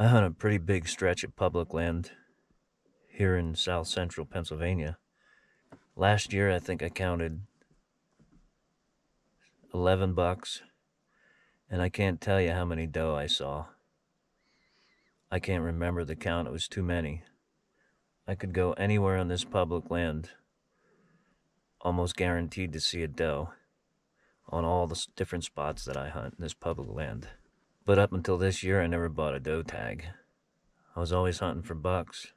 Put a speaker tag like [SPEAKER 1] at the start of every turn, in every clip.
[SPEAKER 1] I hunt a pretty big stretch of public land here in south central Pennsylvania. Last year, I think I counted 11 bucks, and I can't tell you how many doe I saw. I can't remember the count, it was too many. I could go anywhere on this public land, almost guaranteed to see a doe on all the different spots that I hunt in this public land. But up until this year, I never bought a doe tag. I was always hunting for bucks.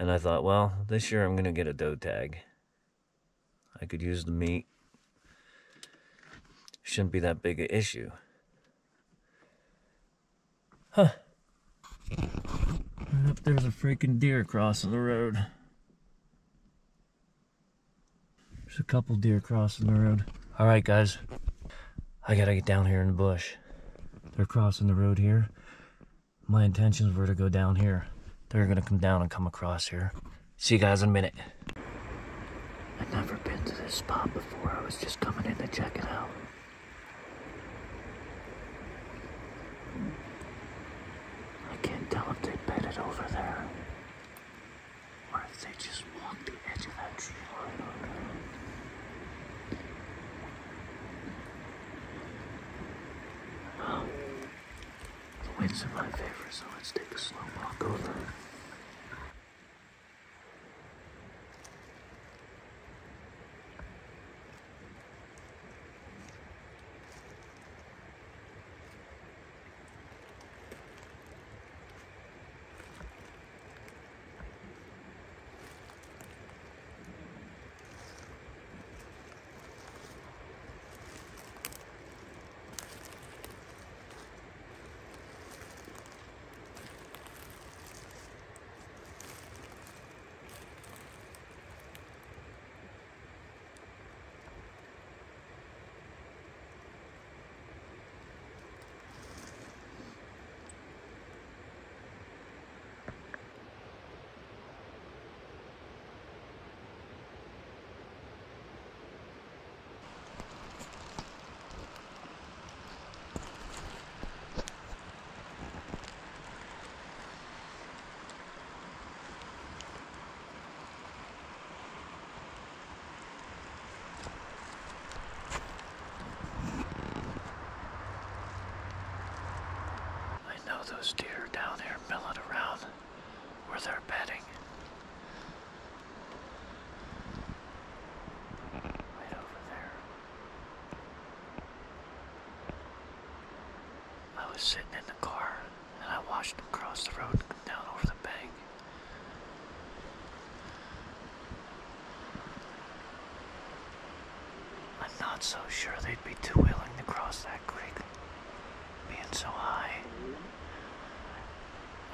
[SPEAKER 1] And I thought, well, this year I'm going to get a doe tag. I could use the meat. Shouldn't be that big an issue. Huh. Right up there's a freaking deer crossing the road. There's a couple deer crossing the road. All right, guys. I gotta get down here in the bush. They're crossing the road here. My intentions were to go down here. They're gonna come down and come across here. See you guys in a minute. I've never been to this spot before. I was just coming in to check it out. I can't tell if they bedded over there or if they just walked the edge of that tree line. Oh, the wind's in my favor, so let's take a slow walk over. I know those deer down there milling around where they're bedding. Right over there. I was sitting in the car and I watched them cross the road and come down over the bank. I'm not so sure they'd be too willing to cross that creek being so high.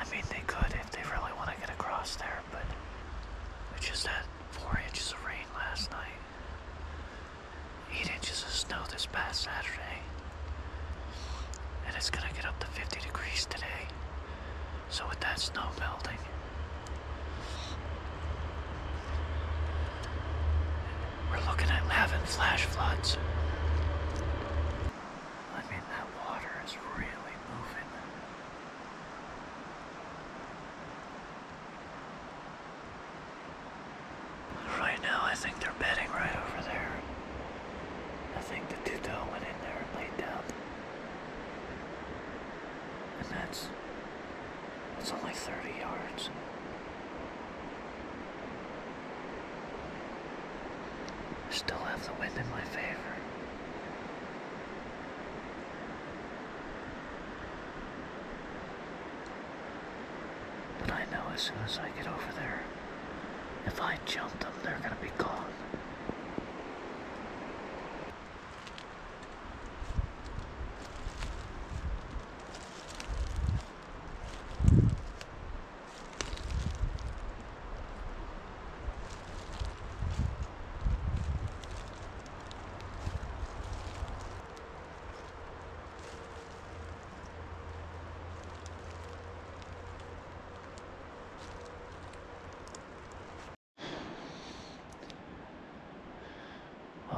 [SPEAKER 1] I mean, they could if they really want to get across there, but we just had four inches of rain last night, eight inches of snow this past Saturday, and it's gonna get up to 50 degrees today. So, with that snow melting, we're looking at having flash floods. I mean, that water is really moving. Right now, I think they're bedding right over there. I think the two doe went in there and laid down. And that's. It's only 30 yards. I still have the wind in my favor. But I know as soon as I get over there, if I jump them, they're gonna be gone.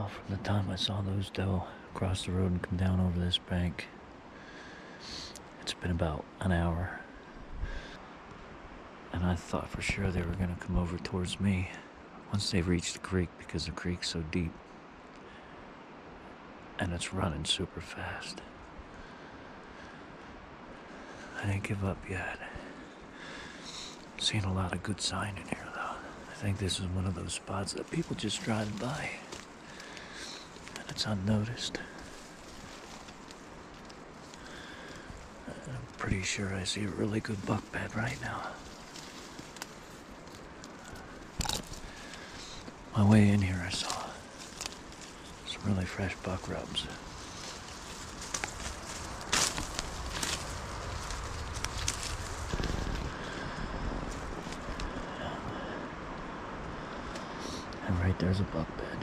[SPEAKER 1] From the time I saw those doe cross the road and come down over this bank, it's been about an hour. And I thought for sure they were going to come over towards me once they reached the creek because the creek's so deep. And it's running super fast. I didn't give up yet. Seen a lot of good sign in here though. I think this is one of those spots that people just drive by. It's unnoticed. I'm pretty sure I see a really good buck bed right now. My way in here I saw some really fresh buck rubs. And right there's a buck bed.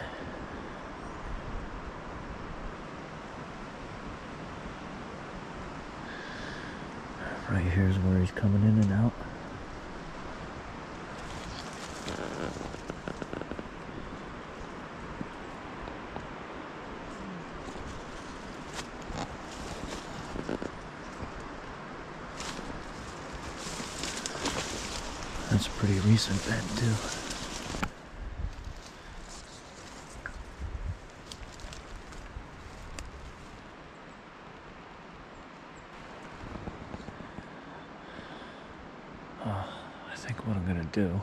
[SPEAKER 1] Right here's where he's coming in and out. That's a pretty recent bed too. Uh, I think what I'm gonna do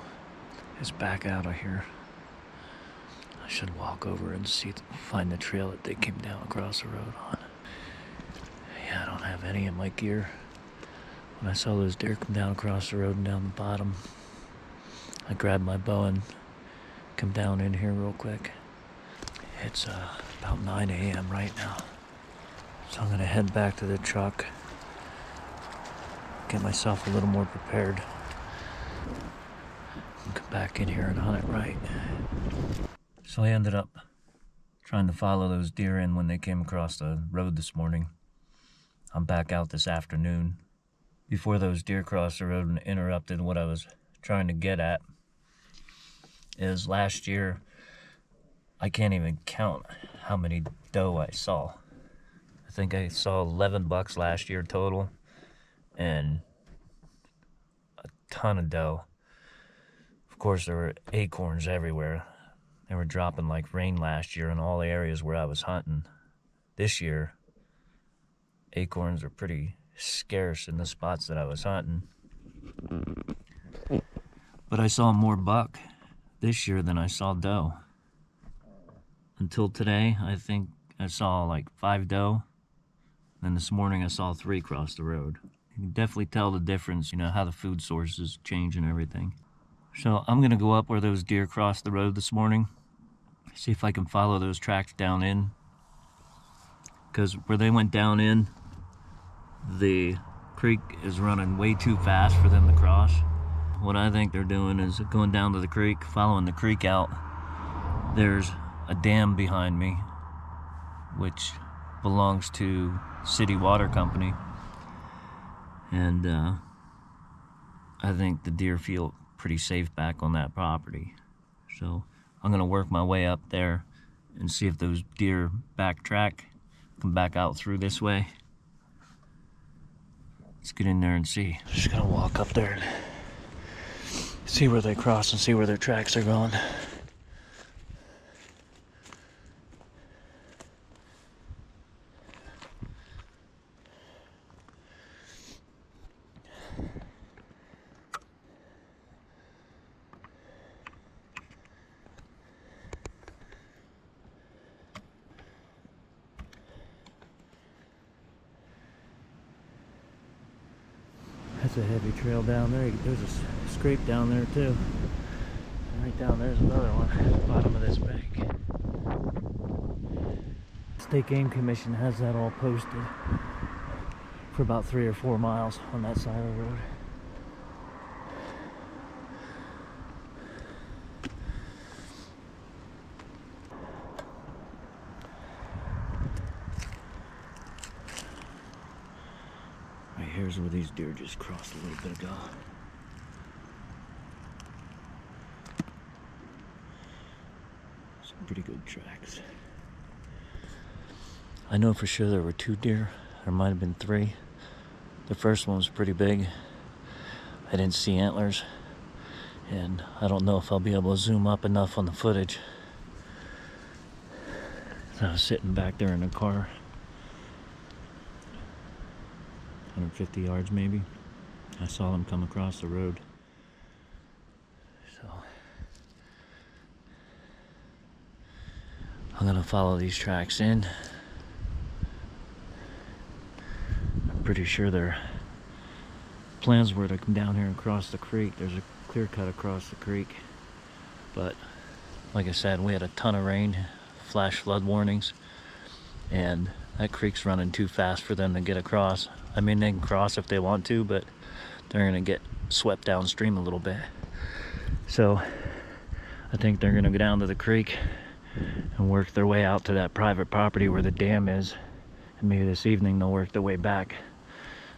[SPEAKER 1] is back out of here. I should walk over and see, find the trail that they came down across the road on. Yeah, I don't have any in my gear. When I saw those deer come down across the road and down the bottom, I grabbed my bow and come down in here real quick. It's uh, about 9 a.m. right now. So I'm gonna head back to the truck, get myself a little more prepared, back in here and hunt it right. So I ended up trying to follow those deer in when they came across the road this morning. I'm back out this afternoon. Before those deer crossed the road and interrupted what I was trying to get at, is last year, I can't even count how many doe I saw. I think I saw 11 bucks last year total and a ton of doe. Of course, there were acorns everywhere. They were dropping like rain last year in all the areas where I was hunting. This year, acorns are pretty scarce in the spots that I was hunting. But I saw more buck this year than I saw doe. Until today, I think I saw like five doe. Then this morning I saw three cross the road. You can definitely tell the difference, you know, how the food sources change and everything. So I'm gonna go up where those deer crossed the road this morning. See if I can follow those tracks down in. Because where they went down in, the creek is running way too fast for them to cross. What I think they're doing is going down to the creek, following the creek out. There's a dam behind me, which belongs to City Water Company. And uh, I think the deer feel pretty safe back on that property. So I'm gonna work my way up there and see if those deer backtrack, come back out through this way. Let's get in there and see. Just gonna walk up there and see where they cross and see where their tracks are going. That's a heavy trail down there. There's a scrape down there too. And right down there's another one at the bottom of this bank. State Game Commission has that all posted for about three or four miles on that side of the road. Right here's where these deer just crossed a little bit ago. Some pretty good tracks. I know for sure there were two deer. There might have been three. The first one was pretty big. I didn't see antlers. And I don't know if I'll be able to zoom up enough on the footage. I was sitting back there in the car. 150 yards maybe. I saw them come across the road. So I'm gonna follow these tracks in. I'm pretty sure their plans were to come down here and cross the creek. There's a clear cut across the creek. But like I said, we had a ton of rain, flash flood warnings, and that creek's running too fast for them to get across. I mean, they can cross if they want to, but they're gonna get swept downstream a little bit. So I think they're gonna go down to the creek and work their way out to that private property where the dam is. And maybe this evening they'll work their way back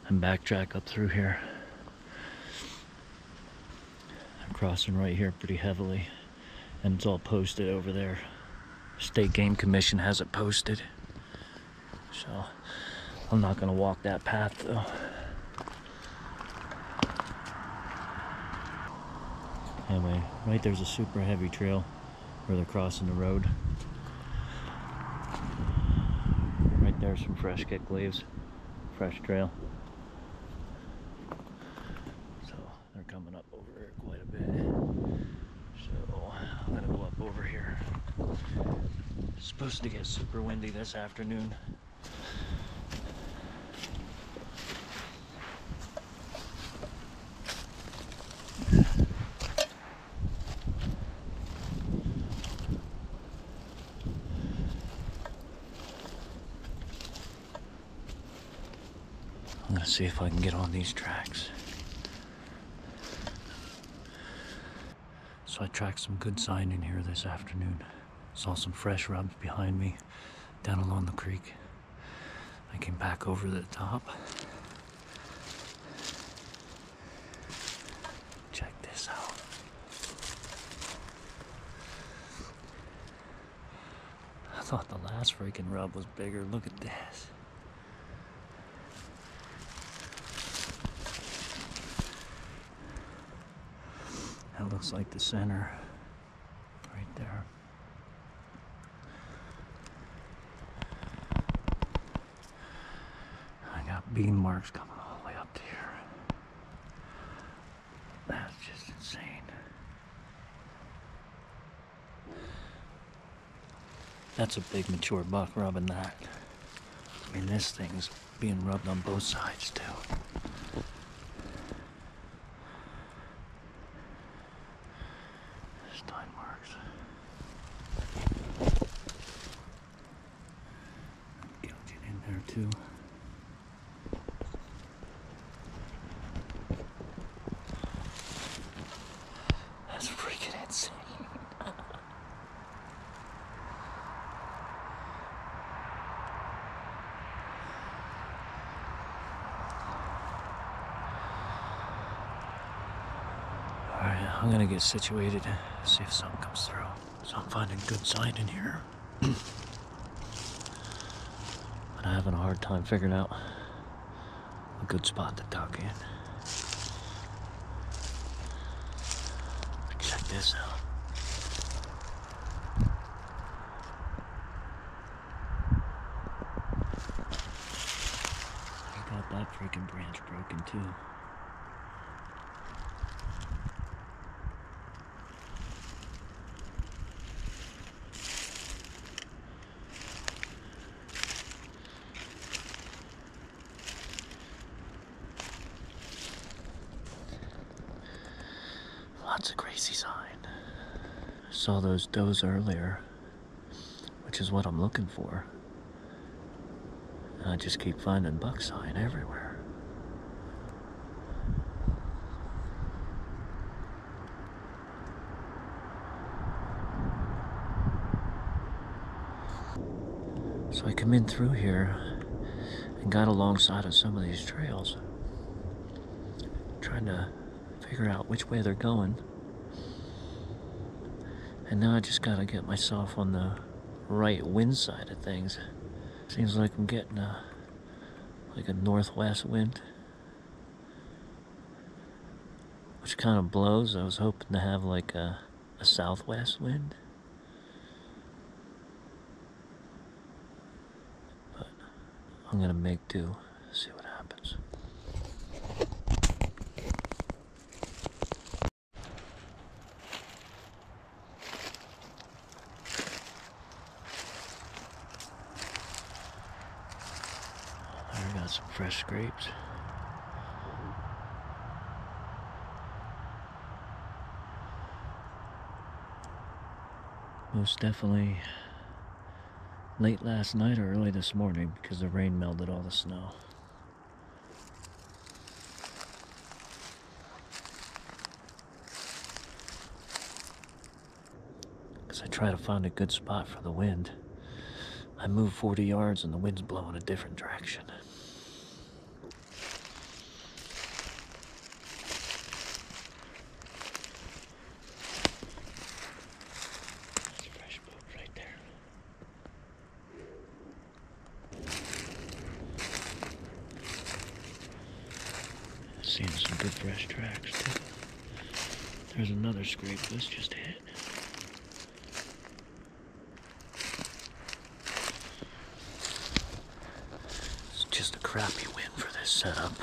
[SPEAKER 1] and backtrack up through here. I'm crossing right here pretty heavily and it's all posted over there. State Game Commission has it posted. So I'm not gonna walk that path though. Anyway, right there's a super heavy trail where they're crossing the road. Right there's some fresh kick leaves, fresh trail. So they're coming up over here quite a bit. So I'm gonna go up over here. It's supposed to get super windy this afternoon. See if I can get on these tracks. So I tracked some good sign in here this afternoon. Saw some fresh rubs behind me down along the creek. I came back over the top. Check this out. I thought the last freaking rub was bigger. Look at this. That like the center right there. I got beam marks coming all the way up to here. That's just insane. That's a big mature buck rubbing that. I mean, this thing's being rubbed on both sides too. Tine marks. Gouging in there too. That's freaking insane. Alright, I'm gonna get situated, see if something comes through. So I'm finding good sign in here. but I'm having a hard time figuring out a good spot to tuck in. Check this out. I got that freaking branch broken too. Lots of crazy sign. Saw those does earlier, which is what I'm looking for. And I just keep finding buck sign everywhere. So I come in through here and got alongside of some of these trails, trying to figure out which way they're going. And now I just gotta get myself on the right wind side of things. Seems like I'm getting a like a northwest wind. which kind of blows. I was hoping to have like a, a southwest wind. But I'm gonna make do, see what happens. I got some fresh scrapes. Most definitely late last night or early this morning because the rain melted all the snow. Because I try to find a good spot for the wind. I move 40 yards and the wind's blowing a different direction. That's a fresh boat right there. Seeing some good fresh tracks too. There's another scrape this just hit. It's just a crappy wind for this setup.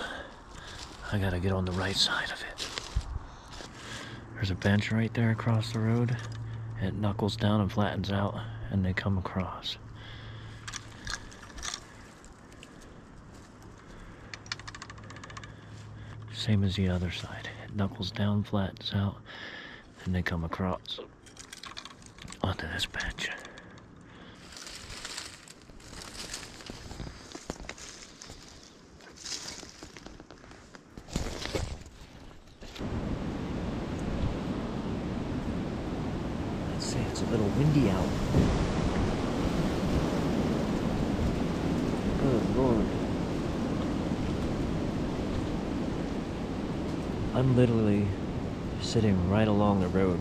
[SPEAKER 1] I gotta get on the right side of it. There's a bench right there across the road. It knuckles down and flattens out, and they come across. Same as the other side. Knuckles down, flattens out, and they come across onto this bench. Let's see, it's a little windy out. Good lord. I'm literally sitting right along the road.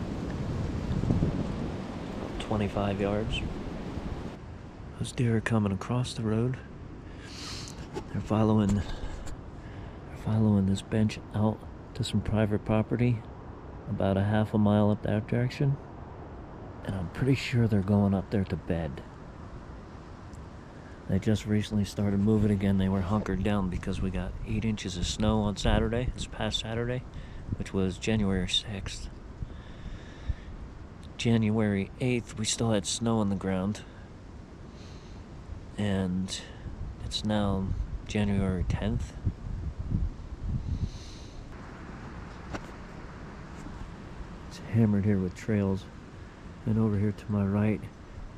[SPEAKER 1] About 25 yards. Those deer are coming across the road. They're following they're following this bench out to some private property about a half a mile up that direction. And I'm pretty sure they're going up there to bed. They just recently started moving again. They were hunkered down because we got eight inches of snow on Saturday, this past Saturday, which was January 6th. January 8th, we still had snow on the ground. And it's now January 10th. It's hammered here with trails. And over here to my right,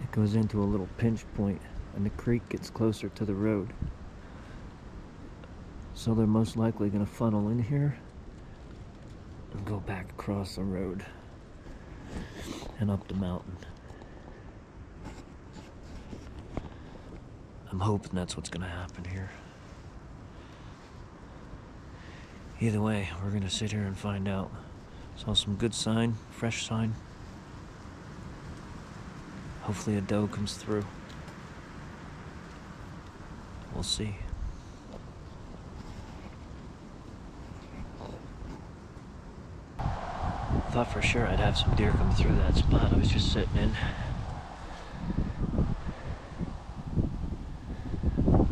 [SPEAKER 1] it goes into a little pinch point and the creek gets closer to the road. So they're most likely going to funnel in here and go back across the road and up the mountain. I'm hoping that's what's going to happen here. Either way, we're going to sit here and find out. Saw some good sign, fresh sign. Hopefully a doe comes through. We'll see. Thought for sure I'd have some deer come through that spot I was just sitting in.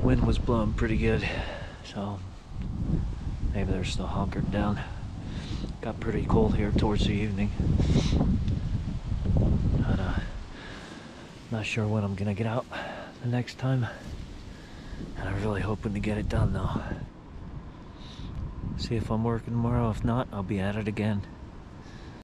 [SPEAKER 1] Wind was blowing pretty good, so maybe they're still hunkered down. Got pretty cold here towards the evening. Uh, not sure when I'm gonna get out the next time. I'm really hoping to get it done though. See if I'm working tomorrow. If not, I'll be at it again.